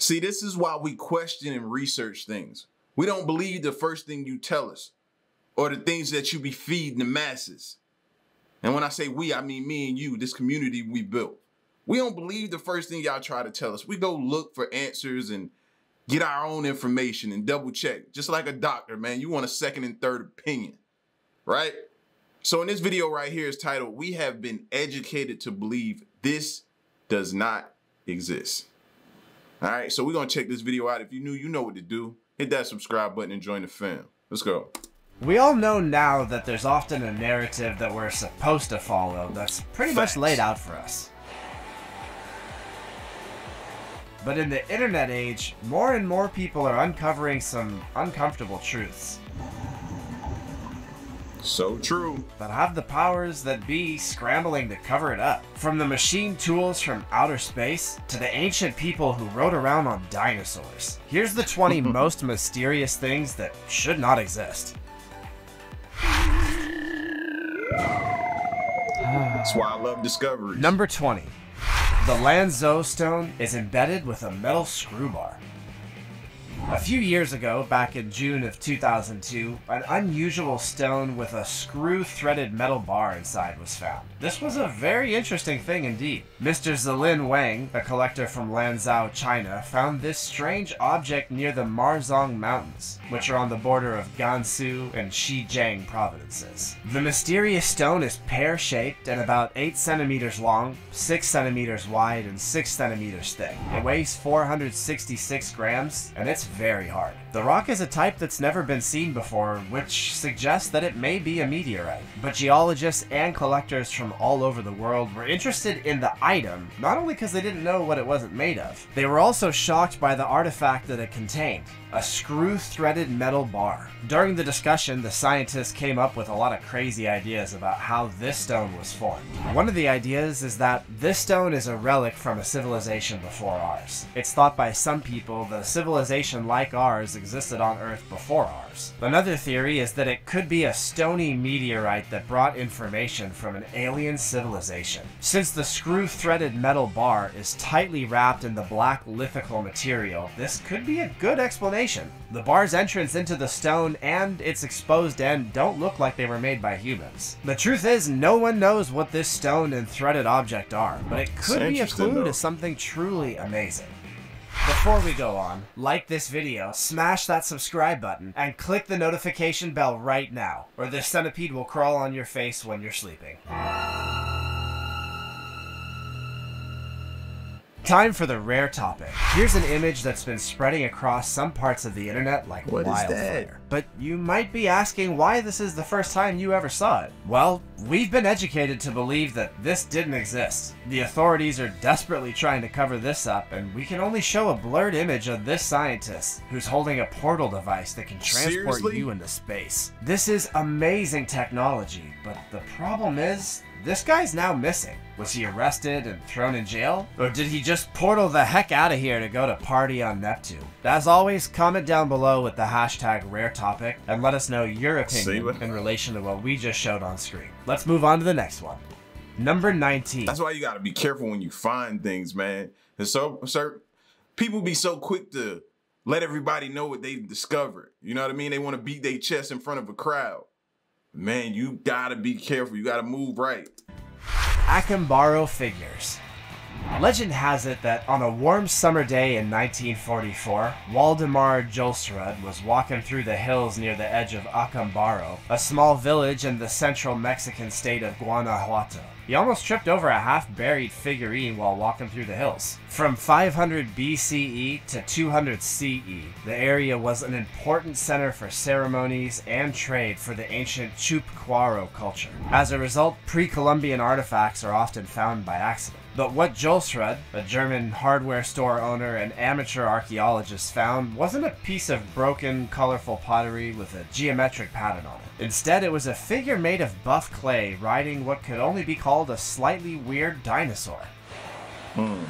See, this is why we question and research things. We don't believe the first thing you tell us or the things that you be feeding the masses. And when I say we, I mean me and you, this community we built. We don't believe the first thing y'all try to tell us. We go look for answers and get our own information and double check. Just like a doctor, man, you want a second and third opinion, right? So in this video right here is titled, We Have Been Educated to Believe This Does Not Exist. All right, so we're gonna check this video out. If you're new, you know what to do. Hit that subscribe button and join the fam. Let's go. We all know now that there's often a narrative that we're supposed to follow that's pretty Facts. much laid out for us. But in the internet age, more and more people are uncovering some uncomfortable truths So true. that have the powers that be scrambling to cover it up. From the machine tools from outer space to the ancient people who rode around on dinosaurs. Here's the 20 most mysterious things that should not exist. That's why I love discoveries. Number 20. The Lanzhou stone is embedded with a metal screw bar. A few years ago, back in June of 2002, an unusual stone with a screw threaded metal bar inside was found. This was a very interesting thing indeed. Mr. Zilin Wang, a collector from Lanzhou, China, found this strange object near the Mazong Mountains, which are on the border of Gansu and Xinjiang provinces. The mysterious stone is pear shaped and about 8 centimeters long, 6 centimeters wide, and 6 centimeters thick. It weighs 466 grams, and it's very hard. The rock is a type that's never been seen before, which suggests that it may be a meteorite. But geologists and collectors from all over the world were interested in the item, not only because they didn't know what it wasn't made of, they were also shocked by the artifact that it contained a screw threaded metal bar. During the discussion, the scientists came up with a lot of crazy ideas about how this stone was formed. One of the ideas is that this stone is a relic from a civilization before ours. It's thought by some people that a civilization like ours existed on Earth before ours. Another theory is that it could be a stony meteorite that brought information from an alien civilization. Since the screw threaded metal bar is tightly wrapped in the black lithical material, this could be a good explanation. The bar's entrance into the stone and its exposed end don't look like they were made by humans. The truth is, no one knows what this stone and threaded object are, but it could be a clue though. to something truly amazing. Before we go on, like this video, smash that subscribe button, and click the notification bell right now, or this centipede will crawl on your face when you're sleeping. Time for the rare topic. Here's an image that's been spreading across some parts of the internet like What wildfire. But you might be asking why this is the first time you ever saw it. Well, we've been educated to believe that this didn't exist. The authorities are desperately trying to cover this up, and we can only show a blurred image of this scientist who's holding a portal device that can transport Seriously? you into space. This is amazing technology, but the problem is this guy's now missing. Was he arrested and thrown in jail? Or did he just portal the heck out of here to go to party on Neptune? As always, comment down below with the hashtag rare topic and let us know your opinion in relation to what we just showed on screen. Let's move on to the next one. Number 19. That's why you gotta be careful when you find things, man. And so, sir, people be so quick to let everybody know what they've discovered. You know what I mean? They want to beat their chest in front of a crowd. Man, you gotta be careful. You gotta move right. Acambaro figures. Legend has it that on a warm summer day in 1944, Waldemar Julsrud was walking through the hills near the edge of Acambaro, a small village in the central Mexican state of Guanajuato. He almost tripped over a half-buried figurine while walking through the hills. From 500 BCE to 200 CE, the area was an important center for ceremonies and trade for the ancient Chupicuaro culture. As a result, pre-Columbian artifacts are often found by accident. But what Julsrud, a German hardware store owner and amateur archaeologist, found wasn't a piece of broken, colorful pottery with a geometric pattern on it. Instead, it was a figure made of buff clay riding what could only be called a slightly weird dinosaur. Hmm.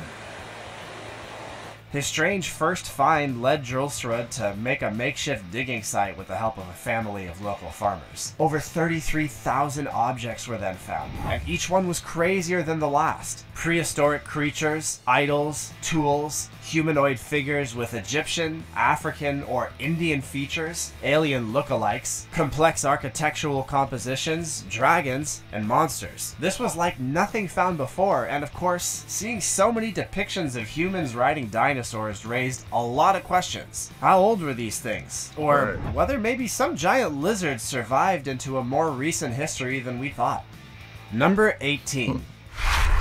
His strange first find led Julsrud to make a makeshift digging site with the help of a family of local farmers. Over 33,000 objects were then found, and each one was crazier than the last. Prehistoric creatures, idols, tools, humanoid figures with Egyptian, African, or Indian features, alien lookalikes, complex architectural compositions, dragons, and monsters. This was like nothing found before, and of course, seeing so many depictions of humans riding dinosaurs raised a lot of questions. How old were these things? Or whether maybe some giant lizards survived into a more recent history than we thought. Number 18.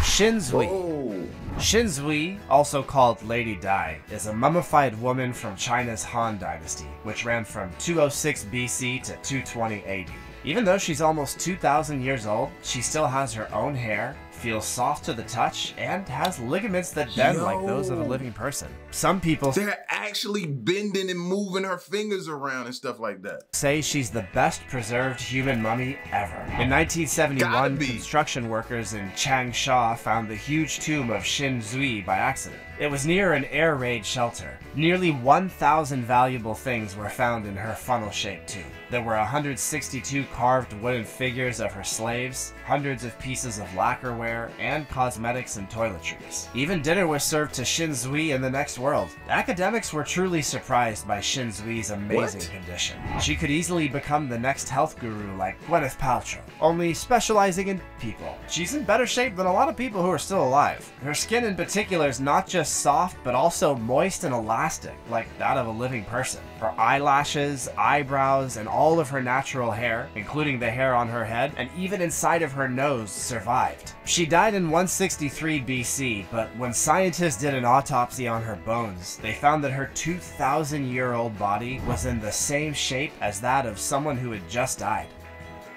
Xin Zhui. Shinzui, also called Lady Dai, is a mummified woman from China's Han Dynasty, which ran from 206 BC to 220 AD. Even though she's almost 2,000 years old, she still has her own hair, feels soft to the touch, and has ligaments that bend like those of a living person. Some people they're actually bending and moving her fingers around and stuff like that. say she's the best preserved human mummy ever. In 1971, construction workers in Changsha found the huge tomb of Xin Zhui by accident. It was near an air raid shelter. Nearly 1,000 valuable things were found in her funnel shaped tomb. There were 162 carved wooden figures of her slaves, hundreds of pieces of lacquerware, and cosmetics and toiletries. Even dinner was served to Xin Zhui in the next world. Academics were truly surprised by Xin Zhui's amazing What? condition. She could easily become the next health guru like Gwyneth Paltrow, only specializing in people. She's in better shape than a lot of people who are still alive. Her skin in particular is not just soft, but also moist and elastic, like that of a living person. Her eyelashes, eyebrows, and all of her natural hair, including the hair on her head, and even inside of her nose, survived. She died in 163 BC, but when scientists did an autopsy on her bones, they found that her 2,000 year old body was in the same shape as that of someone who had just died.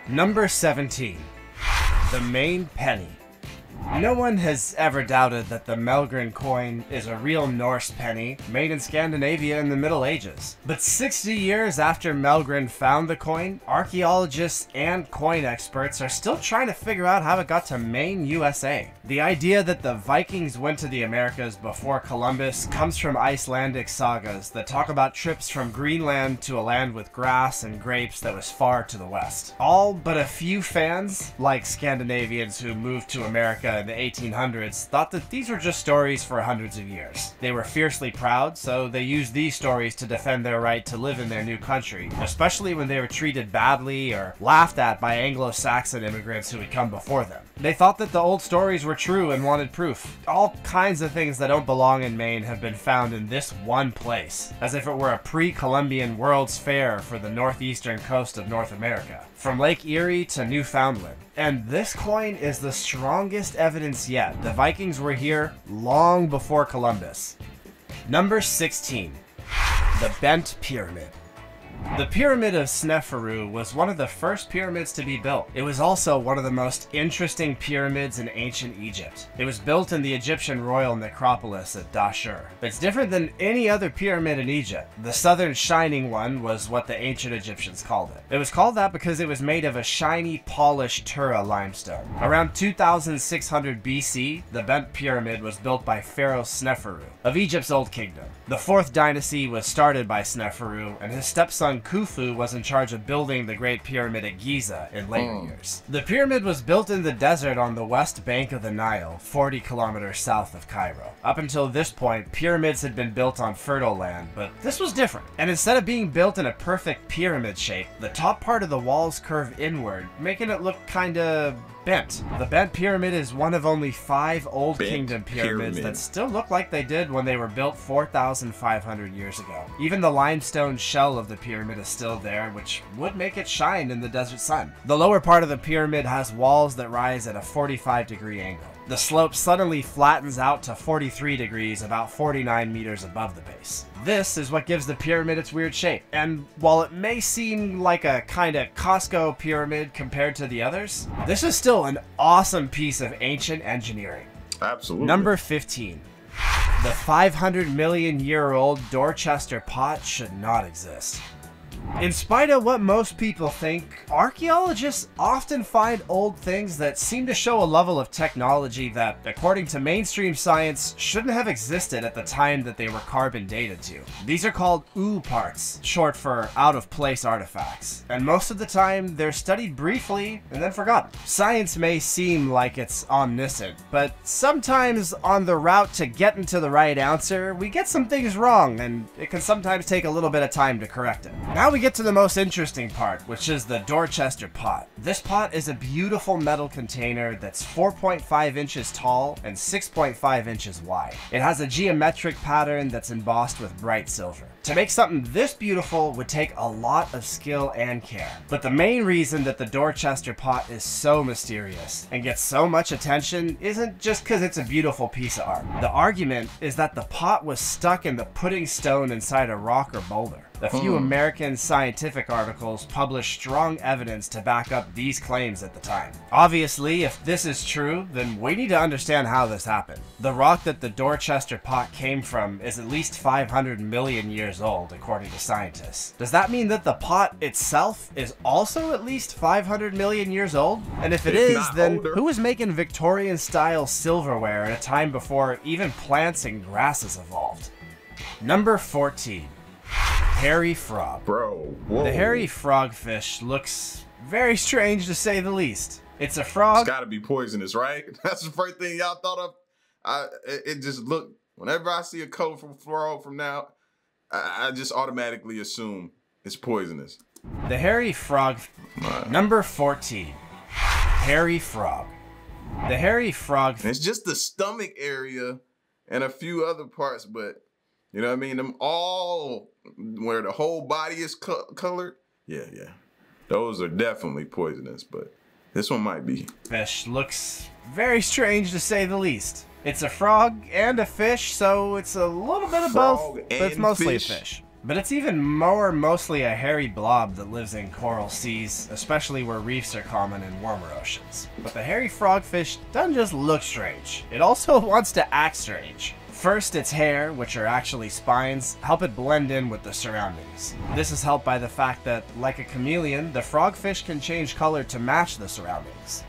Number 17. The Maine Penny. No one has ever doubted that the Mellgren coin is a real Norse penny made in Scandinavia in the Middle Ages. But 60 years after Mellgren found the coin, archaeologists and coin experts are still trying to figure out how it got to Maine, USA. The idea that the Vikings went to the Americas before Columbus comes from Icelandic sagas that talk about trips from Greenland to a land with grass and grapes that was far to the west. All but a few fans, like Scandinavians who moved to America in the 1800s, thought that these were just stories for hundreds of years. They were fiercely proud, so they used these stories to defend their right to live in their new country, especially when they were treated badly or laughed at by Anglo-Saxon immigrants who had come before them. They thought that the old stories were true and wanted proof. All kinds of things that don't belong in Maine have been found in this one place, as if it were a pre-Columbian World's Fair for the northeastern coast of North America, from Lake Erie to Newfoundland. And this coin is the strongest evidence yet. The Vikings were here long before Columbus. Number 16. The Bent Pyramid. The Pyramid of Sneferu was one of the first pyramids to be built. It was also one of the most interesting pyramids in ancient Egypt. It was built in the Egyptian royal necropolis at Dahshur. It's different than any other pyramid in Egypt. The southern shining one was what the ancient Egyptians called it. It was called that because it was made of a shiny, polished Tura limestone. Around 2600 BC, the Bent Pyramid was built by Pharaoh Sneferu of Egypt's Old Kingdom. The fourth dynasty was started by Sneferu, and his stepson Khufu was in charge of building the Great Pyramid at Giza in later hmm. years. The pyramid was built in the desert on the west bank of the Nile, 40 kilometers south of Cairo. Up until this point, pyramids had been built on fertile land, but this was different. And instead of being built in a perfect pyramid shape, the top part of the walls curve inward, making it look kinda bent. The bent pyramid is one of only five Old Bent Kingdom pyramids pyramid. that still look like they did when they were built 4,500 years ago. Even the limestone shell of the pyramid is still there, which would make it shine in the desert sun. The lower part of the pyramid has walls that rise at a 45 degree angle. The slope suddenly flattens out to 43 degrees, about 49 meters above the base. This is what gives the pyramid its weird shape. And while it may seem like a kind of Costco pyramid compared to the others, this is still an awesome piece of ancient engineering. Absolutely. Number 15. The 500 million year old Dorchester pot should not exist. In spite of what most people think, archaeologists often find old things that seem to show a level of technology that, according to mainstream science, shouldn't have existed at the time that they were carbon dated to. These are called OO parts, short for out of place artifacts, and most of the time they're studied briefly and then forgotten. Science may seem like it's omniscient, but sometimes on the route to getting to the right answer, we get some things wrong, and it can sometimes take a little bit of time to correct it. Now we get to the most interesting part, which is the Dorchester pot. This pot is a beautiful metal container that's 4.5 inches tall and 6.5 inches wide. It has a geometric pattern that's embossed with bright silver. To make something this beautiful would take a lot of skill and care. But the main reason that the Dorchester pot is so mysterious and gets so much attention isn't just because it's a beautiful piece of art. The argument is that the pot was stuck in the pudding stone inside a rock or boulder. A few hmm. American scientific articles published strong evidence to back up these claims at the time. Obviously, if this is true, then we need to understand how this happened. The rock that the Dorchester pot came from is at least 500 million years old, according to scientists. Does that mean that the pot itself is also at least 500 million years old? And if it If is, then older. who was making Victorian style silverware at a time before even plants and grasses evolved? Number 14. Hairy Frog. Bro, whoa. The hairy frogfish looks very strange to say the least. It's a frog. It's gotta be poisonous, right? That's the first thing y'all thought of. I it, just looked whenever I see a colorful frog from now, I, I just automatically assume it's poisonous. The hairy frog. Number 14. Hairy frog. The hairy frog. And it's just the stomach area and a few other parts, but you know what I mean? Them all where the whole body is co- colored. Yeah, yeah. Those are definitely poisonous, but this one might be. fish looks very strange to say the least. It's a frog and a fish, so it's a little bit of both, but it's mostly fish? a fish. But it's even more mostly a hairy blob that lives in coral seas, especially where reefs are common in warmer oceans. But the hairy frogfish doesn't just look strange, it also wants to act strange. First, its hair, which are actually spines, help it blend in with the surroundings. This is helped by the fact that, like a chameleon, the frogfish can change color to match the surroundings.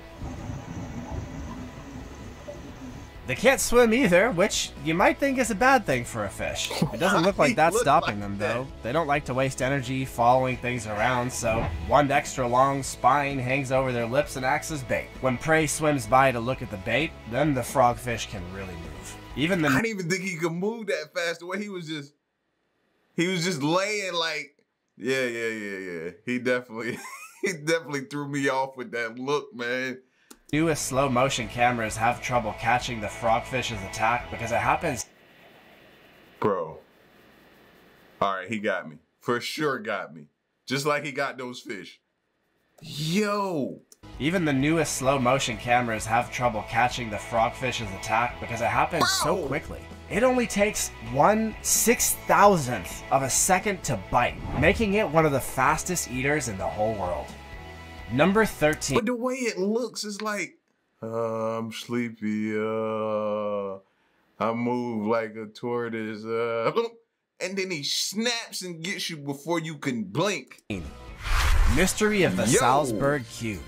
They can't swim either, which you might think is a bad thing for a fish. It doesn't look like that's stopping them, though. They don't like to waste energy following things around, so one extra long spine hangs over their lips and acts as bait. When prey swims by to look at the bait, then the frogfish can really move. Even I the didn't even think he could move that fast. The way he was just, he was just laying like, yeah, yeah, yeah, yeah. He definitely, he definitely threw me off with that look, man. newest slow motion cameras have trouble catching the frogfish's attack because it happens Bro. All right, he got me. For sure got me. Just like he got those fish. Yo. Even the newest slow motion cameras have trouble catching the frogfish's attack because it happens so quickly. It only takes one six thousandth of a second to bite, making it one of the fastest eaters in the whole world. Number 13. But the way it looks is like, uh, I'm sleepy. Uh, I move like a tortoise. Uh, and then he snaps and gets you before you can blink. Mystery of the Yo. Salzburg Cube.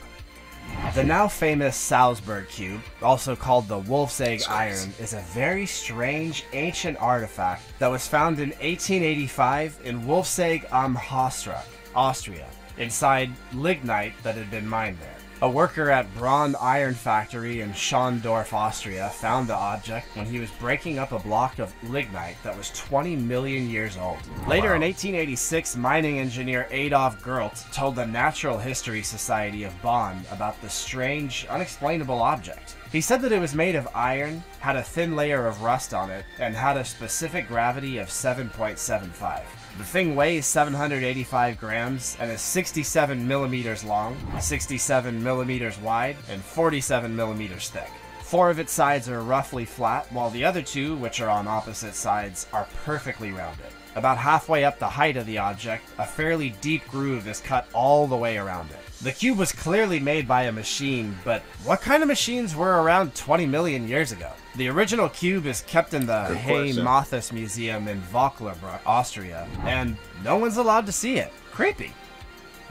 The now famous Salzburg Cube, also called the Wolfsegg Iron, is a very strange ancient artifact that was found in 1885 in Wolfsegg am Hausruck, Austria, inside lignite that had been mined there. A worker at Braun Iron Factory in Schondorf, Austria, found the object when he was breaking up a block of lignite that was 20 million years old. Later in 1886, mining engineer Adolf Gurlt told the Natural History Society of Bonn about the strange, unexplainable object. He said that it was made of iron, had a thin layer of rust on it, and had a specific gravity of 7.75. The thing weighs 785 grams and is 67 millimeters long, 67 millimeters wide, and 47 millimeters thick. Four of its sides are roughly flat, while the other two, which are on opposite sides, are perfectly rounded. About halfway up the height of the object, a fairly deep groove is cut all the way around it. The cube was clearly made by a machine, but what kind of machines were around 20 million years ago? The original cube is kept in the Good question. Mathis Museum in Vaucluse, Austria, and no one's allowed to see it. Creepy.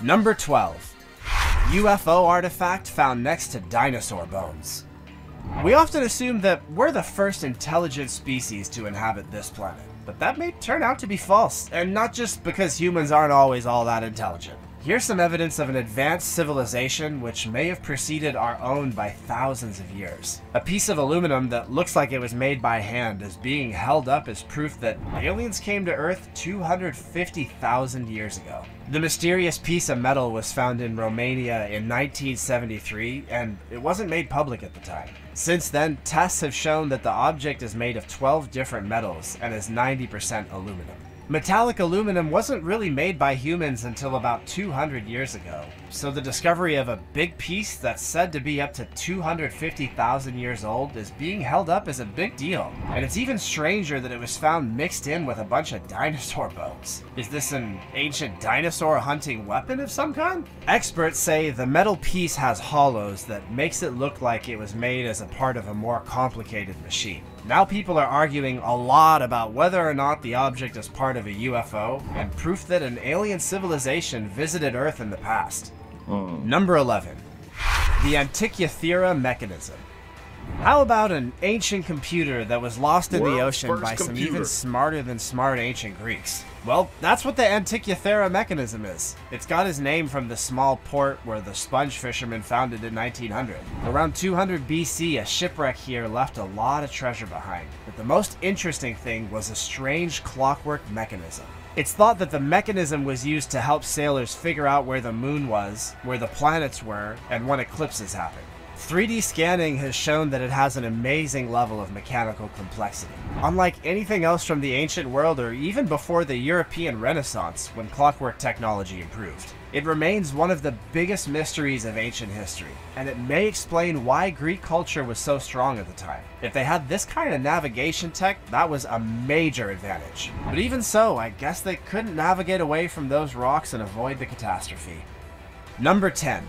Number 12. UFO artifact found next to dinosaur bones. We often assume that we're the first intelligent species to inhabit this planet, but that may turn out to be false, and not just because humans aren't always all that intelligent. Here's some evidence of an advanced civilization which may have preceded our own by thousands of years. A piece of aluminum that looks like it was made by hand is being held up as proof that aliens came to Earth 250,000 years ago. The mysterious piece of metal was found in Romania in 1973, and it wasn't made public at the time. Since then, tests have shown that the object is made of 12 different metals and is 90% aluminum. Metallic aluminum wasn't really made by humans until about 200 years ago, so the discovery of a big piece that's said to be up to 250,000 years old is being held up as a big deal. And it's even stranger that it was found mixed in with a bunch of dinosaur bones. Is this an ancient dinosaur hunting weapon of some kind? Experts say the metal piece has hollows that makes it look like it was made as a part of a more complicated machine. Now people are arguing a lot about whether or not the object is part of a UFO and proof that an alien civilization visited Earth in the past. Hmm. Number 11. The Antikythera mechanism. How about an ancient computer that was lost in the ocean by some computer. even smarter than smart ancient Greeks? Well, that's what the Antikythera mechanism is. It's got its name from the small port where the sponge fishermen found it in 1900. Around 200 BC, a shipwreck here left a lot of treasure behind, but the most interesting thing was a strange clockwork mechanism. It's thought that the mechanism was used to help sailors figure out where the moon was, where the planets were, and when eclipses happened. 3D scanning has shown that it has an amazing level of mechanical complexity. Unlike anything else from the ancient world or even before the European Renaissance, when clockwork technology improved. It remains one of the biggest mysteries of ancient history, and it may explain why Greek culture was so strong at the time. If they had this kind of navigation tech, that was a major advantage. But even so, I guess they couldn't navigate away from those rocks and avoid the catastrophe. Number 10.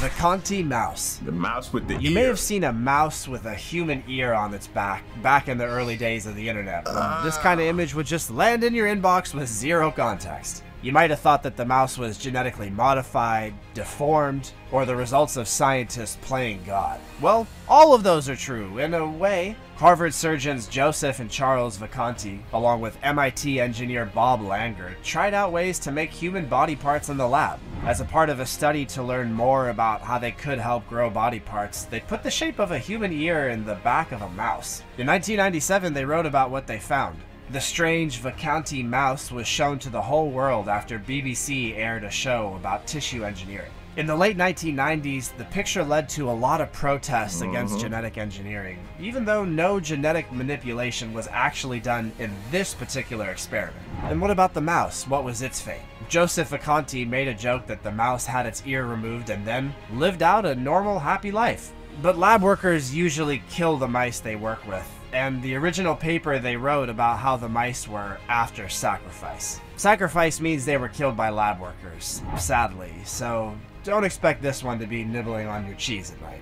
The Conti Mouse. The mouse with the You ear. may have seen a mouse with a human ear on its back back in the early days of the internet. when this ah. kind of image would just land in your inbox with zero context. You might have thought that the mouse was genetically modified, deformed, or the results of scientists playing God. Well, all of those are true, in a way. Harvard surgeons Joseph and Charles Vacanti, along with MIT engineer Bob Langer, tried out ways to make human body parts in the lab. As a part of a study to learn more about how they could help grow body parts, they put the shape of a human ear in the back of a mouse. In 1997, they wrote about what they found. The strange Vacanti mouse was shown to the whole world after BBC aired a show about tissue engineering. In the late 1990s, the picture led to a lot of protests against mm-hmm. genetic engineering, even though no genetic manipulation was actually done in this particular experiment. And what about the mouse? What was its fate? Joseph Vacanti made a joke that the mouse had its ear removed and then lived out a normal, happy life. But lab workers usually kill the mice they work with, and the original paper they wrote about how the mice were after sacrifice. Sacrifice means they were killed by lab workers, sadly, so don't expect this one to be nibbling on your cheese at night.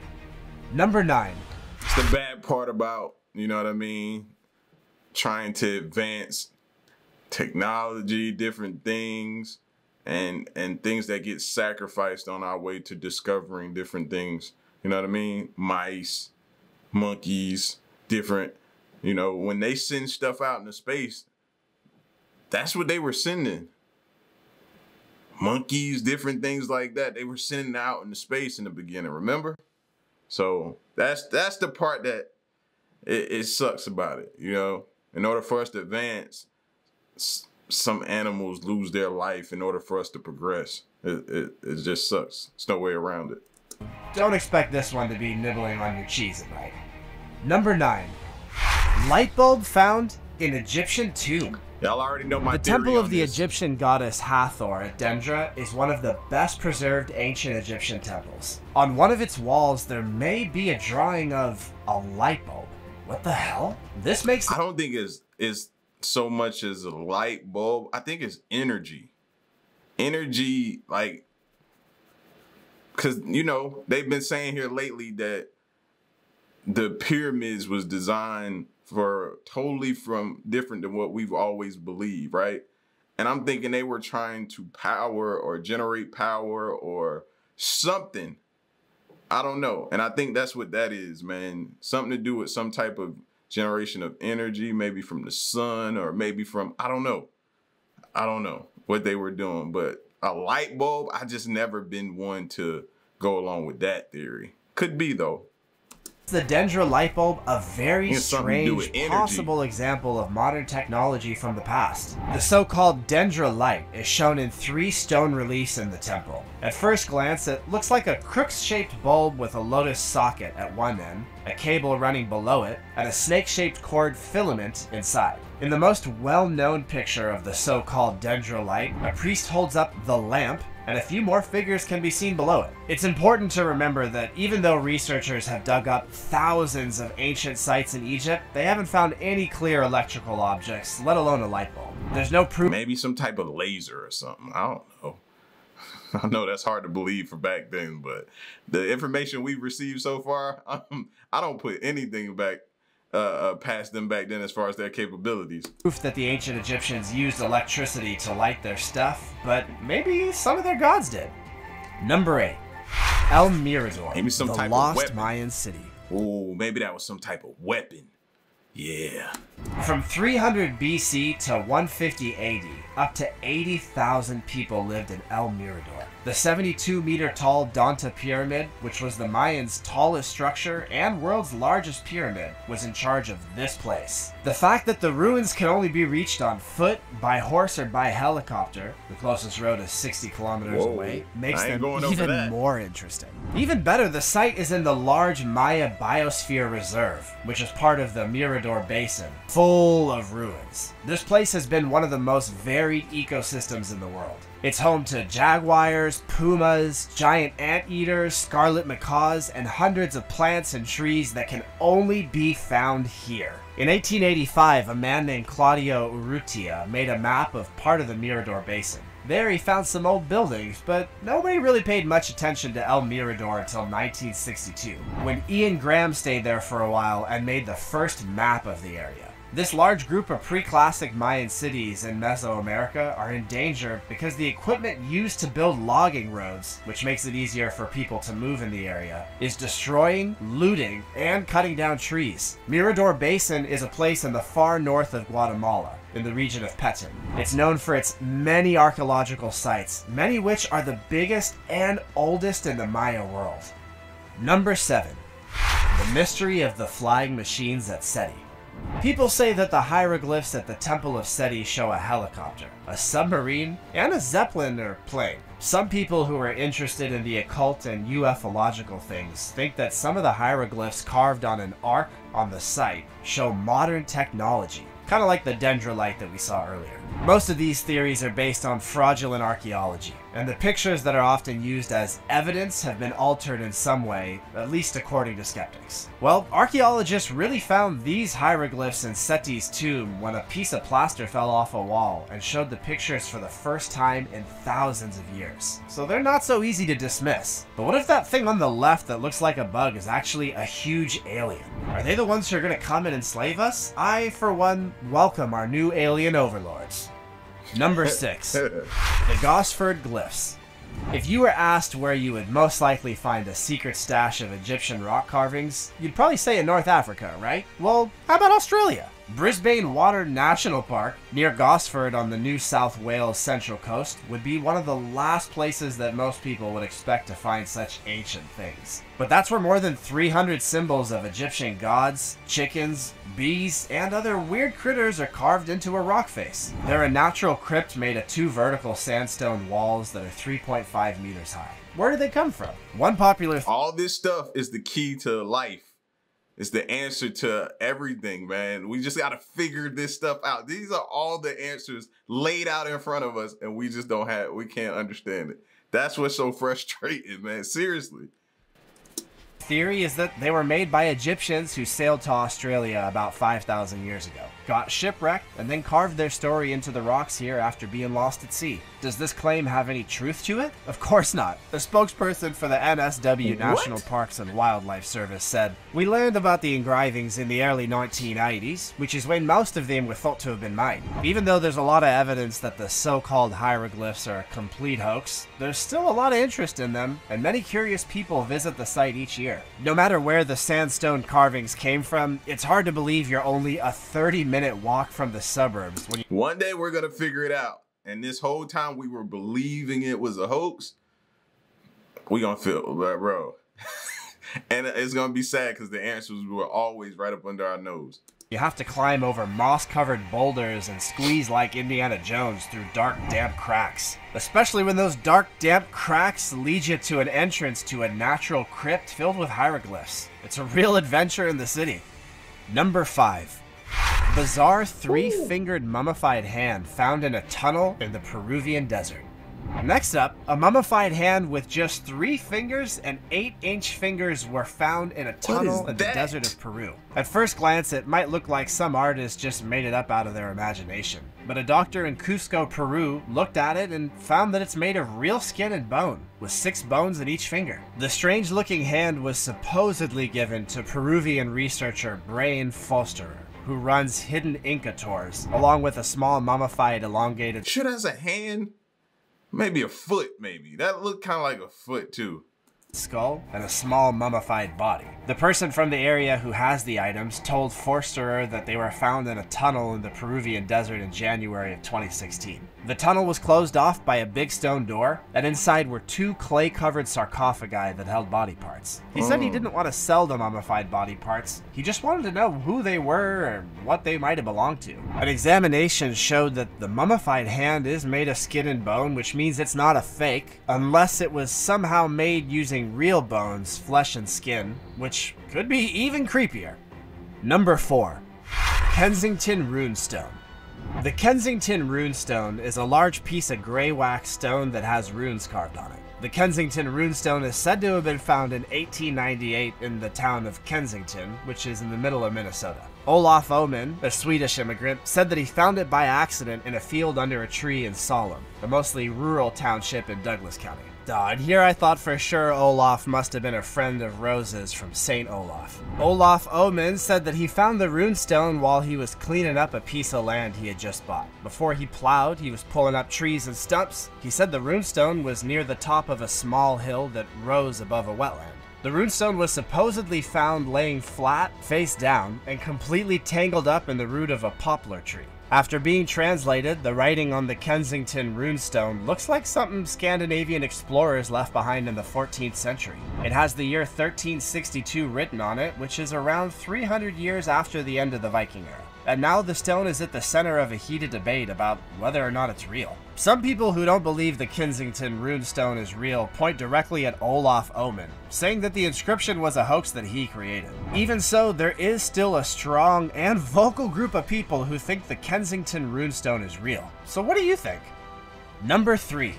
Number 9. It's the bad part about, you know what I mean, trying to advance technology, different things, and and things that get sacrificed on our way to discovering different things. You know what I mean? Mice, monkeys, different. You know, when they send stuff out into space, that's what they were sending. Monkeys, different things like that. They were sending out into space in the beginning. Remember? So that's that's the part that it, it sucks about it. You know, in order for us to advance, some animals lose their life in order for us to progress. It, it, it just sucks. There's no way around it. Don't expect this one to be nibbling on your cheese at night. Number 9. Light bulb found in Egyptian tomb. Y'all already know my The temple of the this. Egyptian goddess Hathor at Dendera is one of the best preserved ancient Egyptian temples. On one of its walls, there may be a drawing of a light bulb. What the hell? This makes I don't think it's it's so much as a light bulb. I think it's energy. Energy, like, cause you know they've been saying here lately that the pyramids was designed for totally from different than what we've always believed, right? And I'm thinking they were trying to power or generate power or something. I don't know. And I think that's what that is, man. Something to do with some type of generation of energy, maybe from the sun or maybe from, I don't know. I don't know what they were doing, but a light bulb, I just never been one to go along with that theory. Could be though. The Dendera light bulb a very It's something to do strange possible example of modern technology from the past. The so-called Dendera light is shown in three stone reliefs in the temple. At first glance, it looks like a crook-shaped bulb with a lotus socket at one end, a cable running below it, and a snake-shaped cord filament inside. In the most well-known picture of the so-called Dendera light, a priest holds up the lamp and a few more figures can be seen below it. It's important to remember that even though researchers have dug up thousands of ancient sites in Egypt, they haven't found any clear electrical objects, let alone a light bulb. There's no proof Maybe some type of laser or something. I don't know. I know that's hard to believe for back then, but the information we've received so far, um, I don't put anything back uh, uh, past them back then as far as their capabilities. Proof that the ancient Egyptians used electricity to light their stuff, but maybe some of their gods did. Number 8. El Mirador, Maybe some the type of lost weapon. Mayan city. Oh, maybe that was some type of weapon. Yeah. From 300 BC to 150 AD, up to 80,000 people lived in El Mirador. The 72 meter tall Danta Pyramid, which was the Mayans' tallest structure and world's largest pyramid, was in charge of this place. The fact that the ruins can only be reached on foot, by horse, or by helicopter, the closest road is 60 kilometers Whoa. away, makes them even more interesting. Even better, the site is in the large Maya Biosphere Reserve, which is part of the Mirador Basin, full of ruins. This place has been one of the most varied ecosystems in the world. It's home to jaguars, pumas, giant anteaters, scarlet macaws, and hundreds of plants and trees that can only be found here. In 1885, a man named Claudio Urrutia made a map of part of the Mirador Basin. There he found some old buildings, but nobody really paid much attention to El Mirador until 1962, when Ian Graham stayed there for a while and made the first map of the area. This large group of pre-classic Mayan cities in Mesoamerica are in danger because the equipment used to build logging roads, which makes it easier for people to move in the area, is destroying, looting, and cutting down trees. Mirador Basin is a place in the far north of Guatemala, in the region of Petén. It's known for its many archaeological sites, many which are the biggest and oldest in the Maya world. Number 7. The Mystery of the Flying Machines at Seti. People say that the hieroglyphs at the Temple of Seti show a helicopter, a submarine, and a zeppelin or plane. Some people who are interested in the occult and ufological things think that some of the hieroglyphs carved on an ark on the site show modern technology, kind of like the dendrolite that we saw earlier. Most of these theories are based on fraudulent archaeology, and the pictures that are often used as evidence have been altered in some way, at least according to skeptics. Well, archaeologists really found these hieroglyphs in Seti's tomb when a piece of plaster fell off a wall and showed the pictures for the first time in thousands of years. So they're not so easy to dismiss. But what if that thing on the left that looks like a bug is actually a huge alien? Are they the ones who are gonna come and enslave us? I, for one, welcome our new alien overlords. Number 6. The Gosford Glyphs. If you were asked where you would most likely find a secret stash of Egyptian rock carvings, you'd probably say in North Africa, right? Well, how about Australia? Brisbane Water National Park, near Gosford on the New South Wales Central Coast, would be one of the last places that most people would expect to find such ancient things. But that's where more than 300 symbols of Egyptian gods, chickens, bees, and other weird critters are carved into a rock face. They're a natural crypt made of two vertical sandstone walls that are 3.5 meters high. Where did they come from? One popular All this stuff is the key to life. It's the answer to everything, man. We just got to figure this stuff out. These are all the answers laid out in front of us, and we just don't have, we can't understand it. That's what's so frustrating, man. Seriously theory is that they were made by Egyptians who sailed to Australia about 5,000 years ago, got shipwrecked, and then carved their story into the rocks here after being lost at sea. Does this claim have any truth to it? Of course not. The spokesperson for the NSW what? National Parks and Wildlife Service said, We learned about the engravings in the early 1980s, which is when most of them were thought to have been made. Even though there's a lot of evidence that the so-called hieroglyphs are a complete hoax, there's still a lot of interest in them, and many curious people visit the site each year. No matter where the sandstone carvings came from, it's hard to believe you're only a 30 minute walk from the suburbs. One day we're gonna figure it out. And this whole time we were believing it was a hoax. We gonna feel, bro. and it's gonna be sad because the answers were always right up under our nose. You have to climb over moss-covered boulders and squeeze like Indiana Jones through dark, damp cracks. Especially when those dark, damp cracks lead you to an entrance to a natural crypt filled with hieroglyphs. It's a real adventure in the city. Number 5. Bizarre three-fingered mummified hand found in a tunnel in the Peruvian desert. Next up, a mummified hand with just three fingers and eight inch fingers were found in a tunnel in the desert of Peru. At first glance, it might look like some artist just made it up out of their imagination. But a doctor in Cusco, Peru looked at it and found that it's made of real skin and bone, with six bones in each finger. The strange looking hand was supposedly given to Peruvian researcher Brien Foerster, who runs hidden Inca tours, along with a small mummified elongated. Shit has a hand Maybe a foot, maybe. That looked kind of like a foot, too skull, and a small mummified body. The person from the area who has the items told Forsterer that they were found in a tunnel in the Peruvian desert in January of 2016. The tunnel was closed off by a big stone door, and inside were two clay-covered sarcophagi that held body parts. He said he oh. didn't want to sell the mummified body parts, he just wanted to know who they were or what they might have belonged to. An examination showed that the mummified hand is made of skin and bone, which means it's not a fake, unless it was somehow made using real bones, flesh and skin, which could be even creepier. Number 4. Kensington Runestone. The Kensington Runestone is a large piece of graywacke stone that has runes carved on it. The Kensington runestone is said to have been found in 1898 in the town of Kensington, which is in the middle of Minnesota. Olaf Ohman, a Swedish immigrant, said that he found it by accident in a field under a tree in Salem, a mostly rural township in Douglas County. And here I thought for sure Olaf must have been a friend of Rose's from St. Olaf. Olaf Ohman said that he found the runestone while he was cleaning up a piece of land he had just bought. Before he plowed, he was pulling up trees and stumps. He said the runestone was near the top of a small hill that rose above a wetland. The runestone was supposedly found laying flat, face down, and completely tangled up in the root of a poplar tree. After being translated, the writing on the Kensington runestone looks like something Scandinavian explorers left behind in the 14th century. It has the year 1362 written on it, which is around 300 years after the end of the Viking era and now the stone is at the center of a heated debate about whether or not it's real. Some people who don't believe the Kensington runestone is real point directly at Olaf Ohman, saying that the inscription was a hoax that he created. Even so, there is still a strong and vocal group of people who think the Kensington runestone is real. So what do you think? Number 3.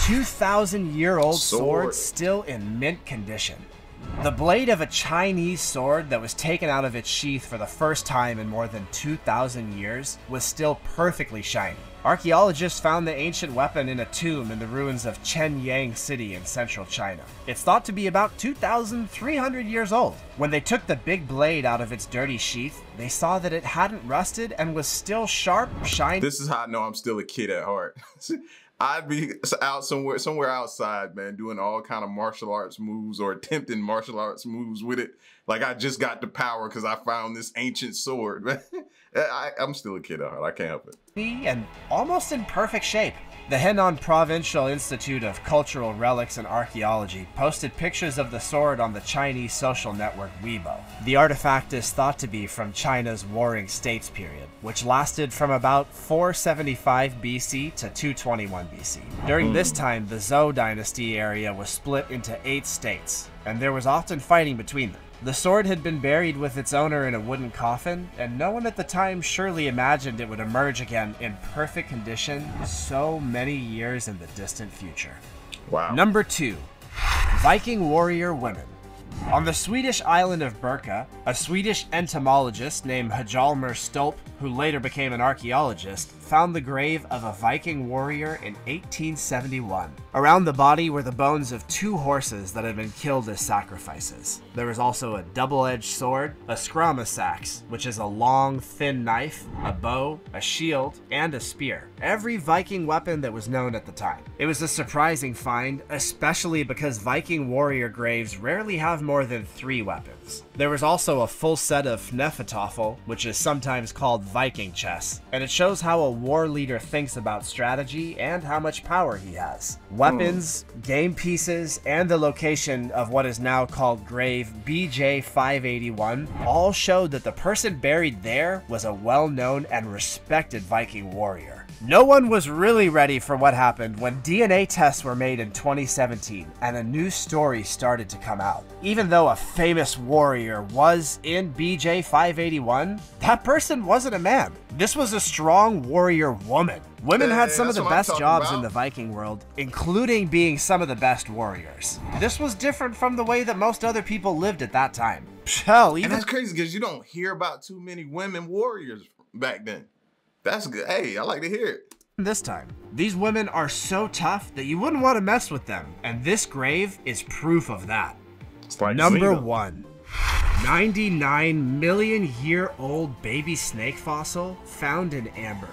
2,000 year old sword. sword still in mint condition. The blade of a Chinese sword that was taken out of its sheath for the first time in more than 2,000 years was still perfectly shiny. Archaeologists found the ancient weapon in a tomb in the ruins of Chenyang City in central China. It's thought to be about 2,300 years old. When they took the big blade out of its dirty sheath, they saw that it hadn't rusted and was still sharp, shiny. This is how I know I'm still a kid at heart. I'd be out somewhere, somewhere outside, man, doing all kind of martial arts moves or attempting martial arts moves with it. Like I just got the power because I found this ancient sword. I, I'm still a kid at heart. I can't help it. And almost in perfect shape. The Henan Provincial Institute of Cultural Relics and Archaeology posted pictures of the sword on the Chinese social network Weibo. The artifact is thought to be from China's Warring States period, which lasted from about 475 BC to 221 BC. During this time, the Zhou dynasty area was split into eight states, and there was often fighting between them. The sword had been buried with its owner in a wooden coffin, and no one at the time surely imagined it would emerge again in perfect condition so many years in the distant future. Wow. Number 2. Viking Warrior Women. On the Swedish island of Birka, a Swedish entomologist named Hjalmar Stolpe, who later became an archaeologist, found the grave of a Viking warrior in 1871. Around the body were the bones of two horses that had been killed as sacrifices. There was also a double-edged sword, a skramasax, which is a long, thin knife, a bow, a shield, and a spear. Every Viking weapon that was known at the time. It was a surprising find, especially because Viking warrior graves rarely have more than three weapons. There was also a full set of Hnefatafl, which is sometimes called Viking chess, and it shows how a war leader thinks about strategy and how much power he has. Weapons, game pieces, and the location of what is now called grave BJ 581 all showed that the person buried there was a well known and respected Viking warrior. No one was really ready for what happened when DNA tests were made in 2017 and a new story started to come out. Even though a famous warrior was in BJ 581, that person wasn't a man. This was a strong warrior woman. Women had some of the best jobs in the Viking world, including being some of the best warriors. This was different from the way that most other people lived at that time. Hell, And that's crazy because you don't hear about too many women warriors back then. That's good. Hey, I like to hear it. this time. These women are so tough that you wouldn't want to mess with them, and this grave is proof of that. It's like Number Xena. one. 99 million year old baby snake fossil found in amber.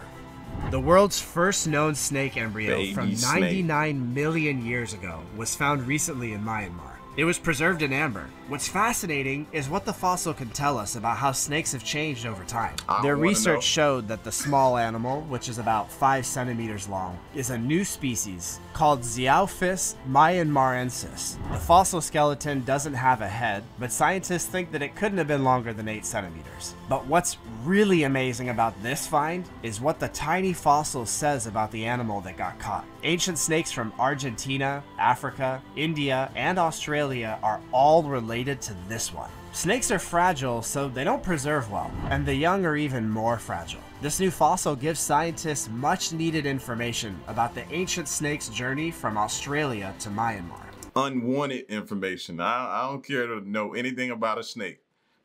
The world's first known snake embryo Baby from snake. 99 million years ago was found recently in Myanmar. It was preserved in amber. What's fascinating is what the fossil can tell us about how snakes have changed over time. I Their research know. showed that the small animal, which is about 5 centimeters long, is a new species called Xiaophis myanmarensis. The fossil skeleton doesn't have a head, but scientists think that it couldn't have been longer than 8 centimeters. But what's really amazing about this find is what the tiny fossil says about the animal that got caught. Ancient snakes from Argentina, Africa, India, and Australia are all related to this one. Snakes are fragile, so they don't preserve well, and the young are even more fragile. This new fossil gives scientists much needed information about the ancient snake's journey from Australia to Myanmar. Unwanted information. I, I don't care to know anything about a snake.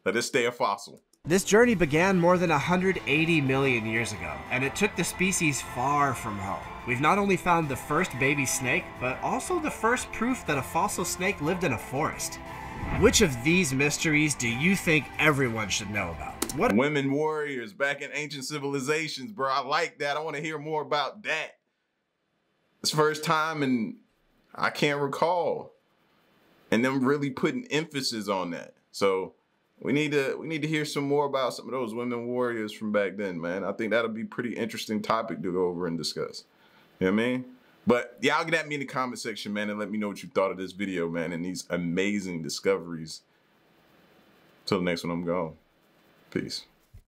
Let it stay a fossil. This journey began more than 180 million years ago, and it took the species far from home. We've not only found the first baby snake, but also the first proof that a fossil snake lived in a forest. Which of these mysteries do you think everyone should know about? What Women warriors back in ancient civilizations, bro. I like that. I want to hear more about that. It's first time and I can't recall. And them really putting emphasis on that. So we need to we need to hear some more about some of those women warriors from back then, man. I think that'll be pretty interesting topic to go over and discuss. You know what I mean? But y'all get at me in the comment section, man, and let me know what you thought of this video, man, and these amazing discoveries. Till the next one, I'm gone. Peace.